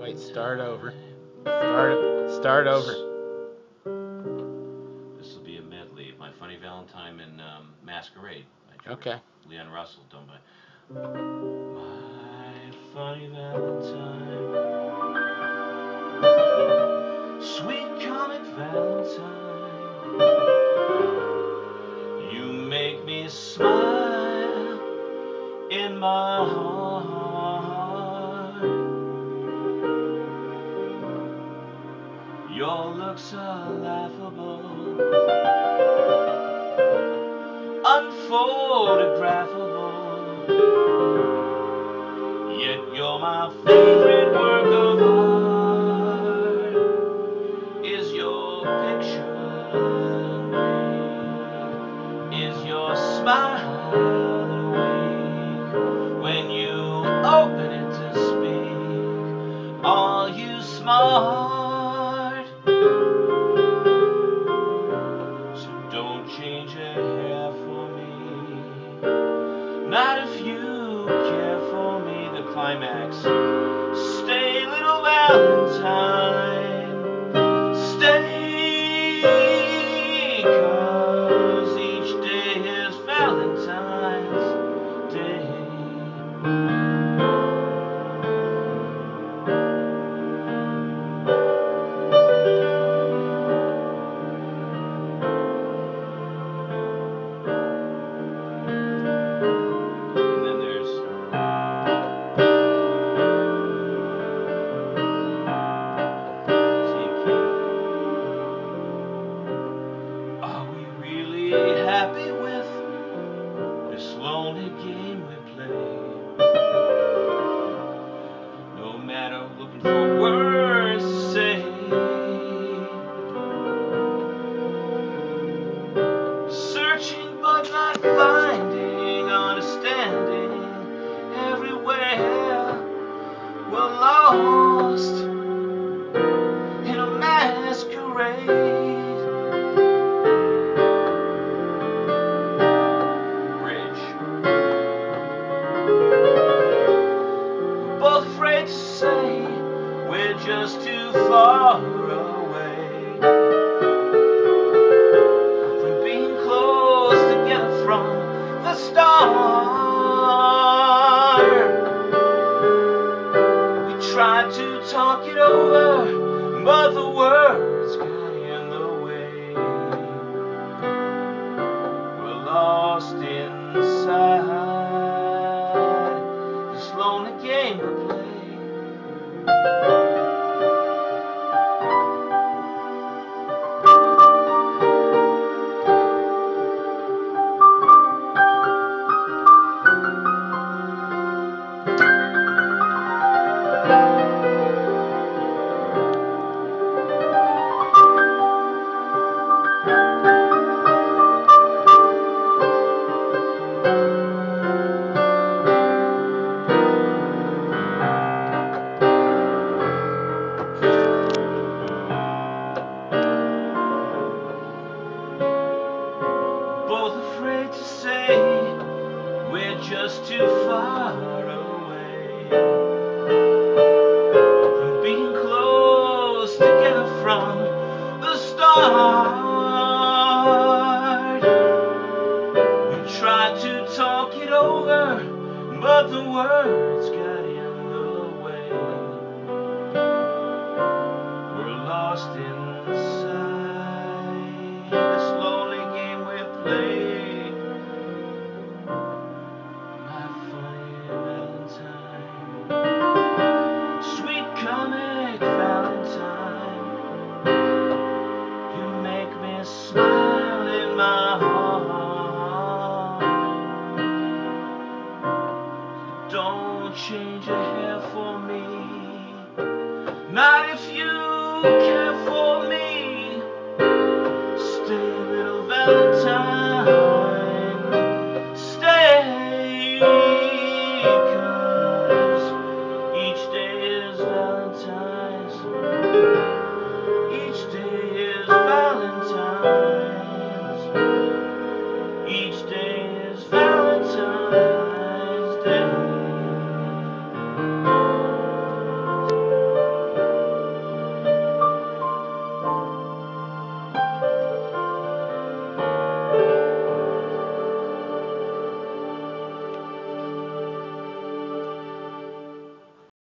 Wait, start over. Start start over. This will be a medley of My Funny Valentine and um, Masquerade Okay. Leon Russell, done by My Funny Valentine. Sweet comic Valentine. You make me smile in my heart. Your looks laughable, unphotographable. Yet you're my favorite work of art. Is your picture Stay, little Valentine. Stay, But not finding understanding everywhere. We're lost in a masquerade. Bridge. We're both afraid to say we're just too far but the words both afraid to say we're just too far away from being close together from the start. We tried to talk it over, but the words got in the way. Comic Valentine, you make me smile in my heart. Don't change a hair for me. Not if